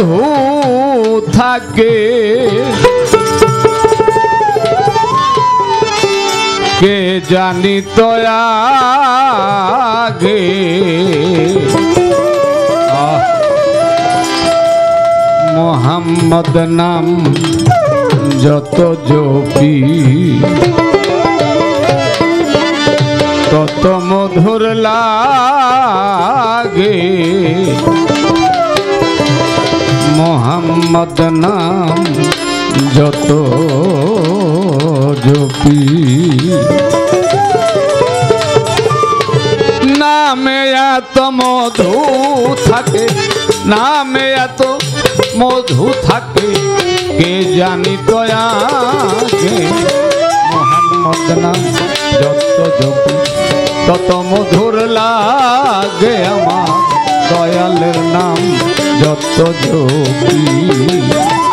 মধু থাকে। কে জানি আহ, মোহাম্মদ নাম যত জপি তত মধুর লাগে। মোহাম্মদ নাম যত জপি। নামে এত মধু থাকে, নামে এত মধু থাকে, কে জানি দয়াকে মোহাম্মদ নাম যত জপি, তত মধুর লাগে আমার দয়ালের নাম। যত জপি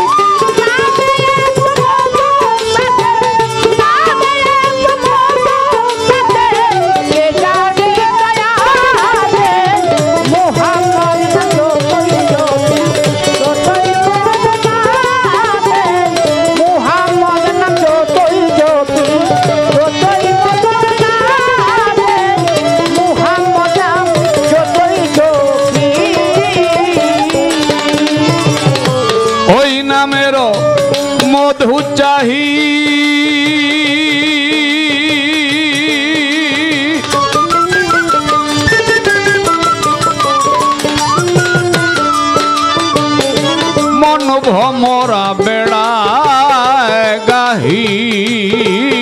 मधु चाह मन भमरा बेड़ा गाही।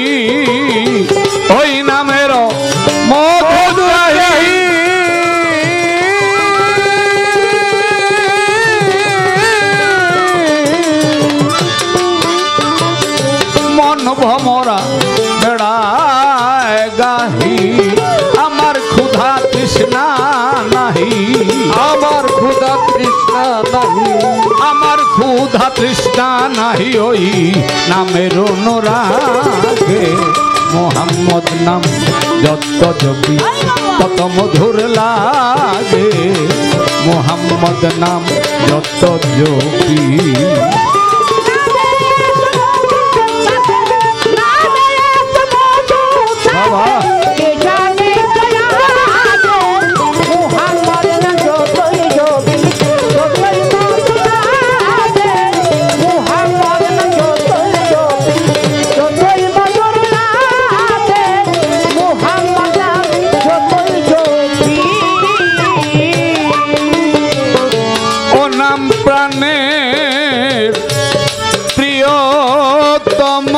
মন বেড়ায় গাহি। আমার ক্ষুধা তৃষ্ণা নাহি। আমার ক্ষুদা তৃষ্ণা নাহি। আমার ক্ষুধা তৃষ্ণা নাহি ওই নামের অনুরাগে। মোহাম্মদ নাম যত জপি তত মধুর লাগে। মোহাম্মদ নাম যত জপি। নাম প্রাণের প্রিয়তম।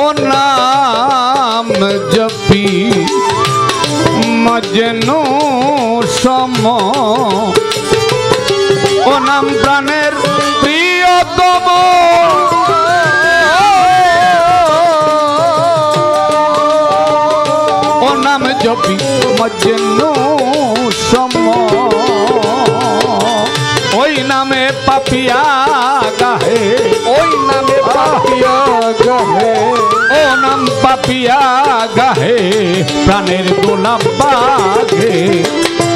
ও নাম জপি মজনু সম। ও নাম প্রাণের প্রিয়তম। পাপিয়া গাহে। ওই নামে পাপিয়া গাহে। ও নাম পাপিয়া গাহে প্রাণের গোলাপ বাঘে।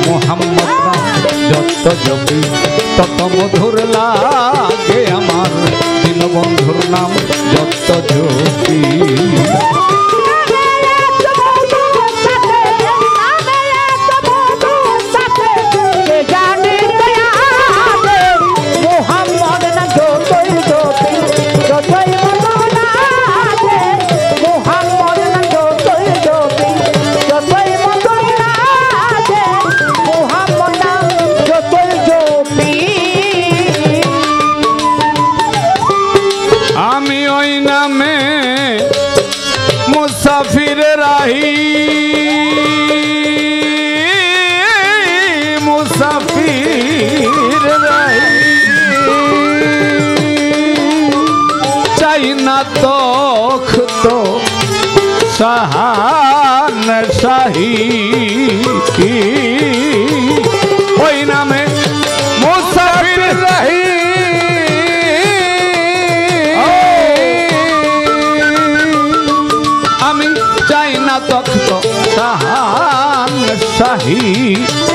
মোহাম্মদ যত জপি তত মধুর লাগে আমার। দীনবন্ধুর নাম যত জপি। ইলাহি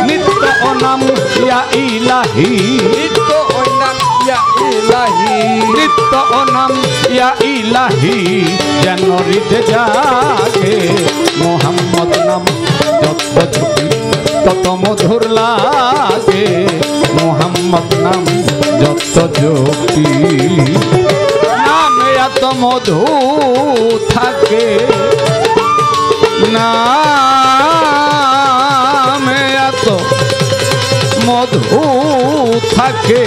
নিত্য ও নাম ইয়া ইলাহি। নিত্য ওই নাম ইয়া ইলাহি। নিত্য ও নাম ইয়া ইলাহি যেন হৃদে জাগে মোহাম্মদ নাম। যত ঝুঁকি তত মধুর লাগে মোহাম্মদ নাম। যত ঝুঁকি নামে এত মধু থাকে। থাকে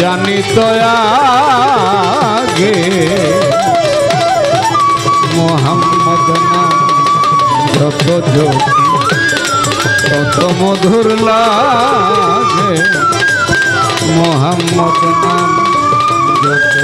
জানি তয়াগে? মোহাম্মদ নাম যত কত মধুর লাগে। মোহাম্মদ নাম যত